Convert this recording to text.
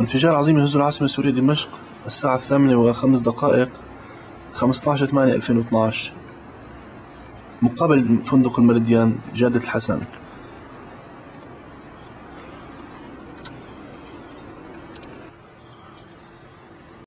انفجار عظيم يهز العاصمة السورية دمشق. الساعة الثامنة وخمس دقائق 15 8 2012 مقابل فندق المريديان جادة الحسن.